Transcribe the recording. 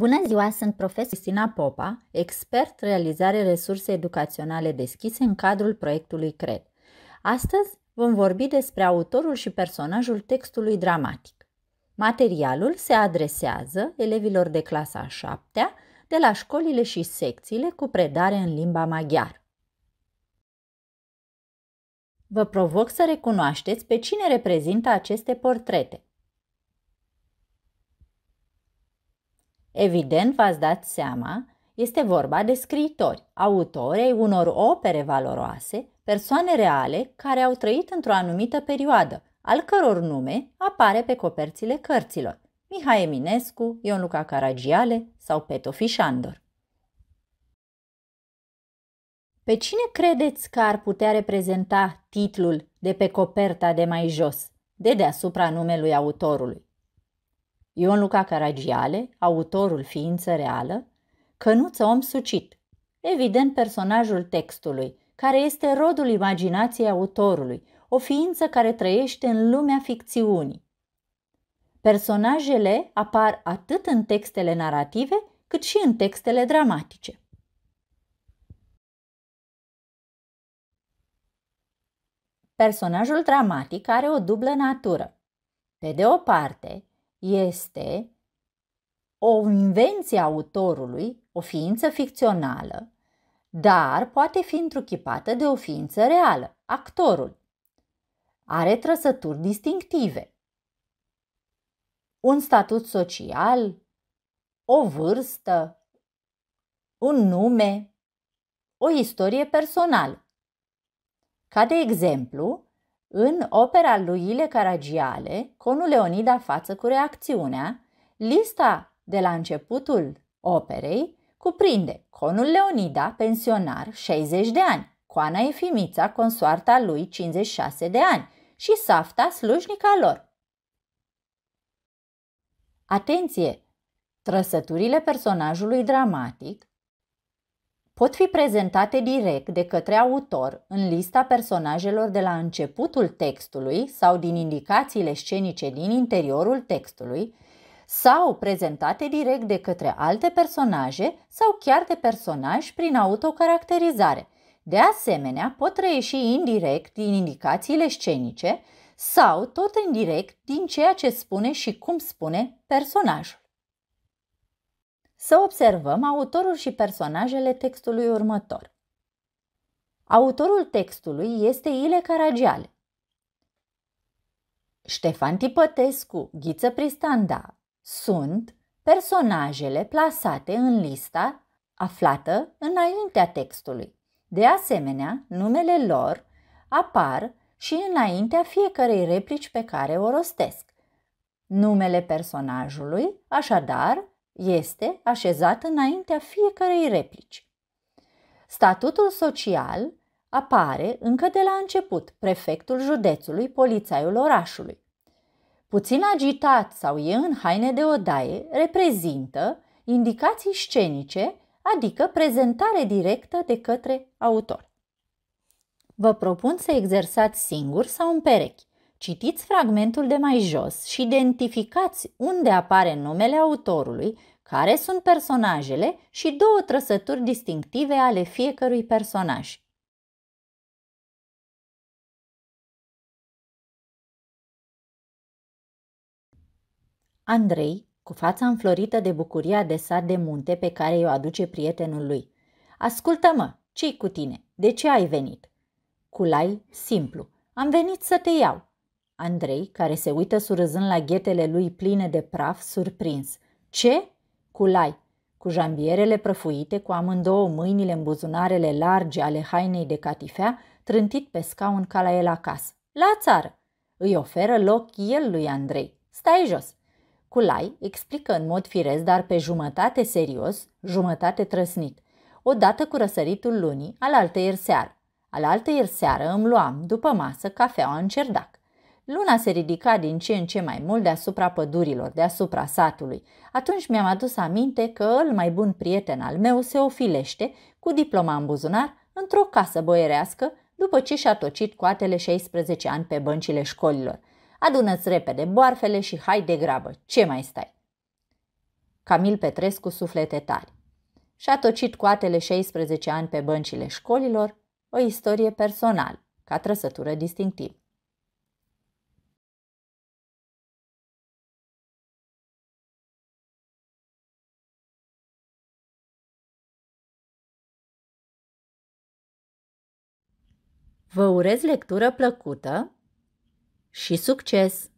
Bună ziua, sunt profesor Cristina Popa, expert realizare resurse educaționale deschise în cadrul proiectului CRED. Astăzi vom vorbi despre autorul și personajul textului dramatic. Materialul se adresează elevilor de clasa a șaptea de la școlile și secțiile cu predare în limba maghiară. Vă provoc să recunoașteți pe cine reprezintă aceste portrete. Evident, v-ați dat seama, este vorba de scriitori, autori ai unor opere valoroase, persoane reale care au trăit într-o anumită perioadă, al căror nume apare pe coperțile cărților, Mihai Eminescu, Ion Luca Caragiale sau Peto Fișandor. Pe cine credeți că ar putea reprezenta titlul de pe coperta de mai jos, de deasupra numelui autorului? Ion Luca Caragiale, autorul Ființă Reală, Cănuță Om Sucit, evident personajul textului, care este rodul imaginației autorului, o ființă care trăiește în lumea ficțiunii. Personajele apar atât în textele narrative, cât și în textele dramatice. Personajul dramatic are o dublă natură. Pe de o parte, este o invenție a autorului, o ființă ficțională, dar poate fi întruchipată de o ființă reală, actorul. Are trăsături distinctive. Un statut social, o vârstă, un nume, o istorie personală. Ca de exemplu, în opera lui Ile Caragiale, Conul Leonida față cu reacțiunea, lista de la începutul operei cuprinde Conul Leonida, pensionar, 60 de ani, Coana Efimița, consoarta lui, 56 de ani și Safta, slujnica lor. Atenție! Trăsăturile personajului dramatic pot fi prezentate direct de către autor în lista personajelor de la începutul textului sau din indicațiile scenice din interiorul textului, sau prezentate direct de către alte personaje sau chiar de personaj prin autocaracterizare. De asemenea, pot reieși indirect din indicațiile scenice sau tot indirect din ceea ce spune și cum spune personajul. Să observăm autorul și personajele textului următor. Autorul textului este Ile Caragiale. Ștefan Tipătescu, Ghiță Pristanda sunt personajele plasate în lista aflată înaintea textului. De asemenea, numele lor apar și înaintea fiecarei replici pe care o rostesc. Numele personajului, așadar, este așezat înaintea fiecarei replici. Statutul social apare încă de la început prefectul județului, polițaiul orașului. Puțin agitat sau e în haine de odaie reprezintă indicații scenice, adică prezentare directă de către autor. Vă propun să exersați singur sau în perechi. Citiți fragmentul de mai jos și identificați unde apare numele autorului, care sunt personajele și două trăsături distinctive ale fiecărui personaj. Andrei, cu fața înflorită de bucuria de sat de munte pe care i-o aduce prietenul lui. Ascultă-mă, ce cu tine? De ce ai venit? Culai, simplu. Am venit să te iau. Andrei, care se uită surâzând la ghetele lui pline de praf, surprins. Ce? Culai, cu jambierele prăfuite, cu amândouă mâinile în buzunarele largi ale hainei de catifea, trântit pe scaun ca la el acasă. La țară! Îi oferă loc el lui Andrei. Stai jos! Culai explică în mod firesc, dar pe jumătate serios, jumătate trăsnit. Odată cu răsăritul lunii, alaltă ieri seară. Alaltă ieri seară îmi luam, după masă, cafeaua în cerdac. Luna se ridica din ce în ce mai mult deasupra pădurilor, deasupra satului. Atunci mi-am adus aminte că îl mai bun prieten al meu se ofilește, cu diploma în buzunar, într-o casă boierească, după ce și-a tocit coatele 16 ani pe băncile școlilor. Adună-ți repede boarfele și hai de grabă, ce mai stai? Camil Petrescu suflete tari. Și-a tocit coatele 16 ani pe băncile școlilor, o istorie personală, ca trăsătură distinctivă. Vă urez lectură plăcută și succes!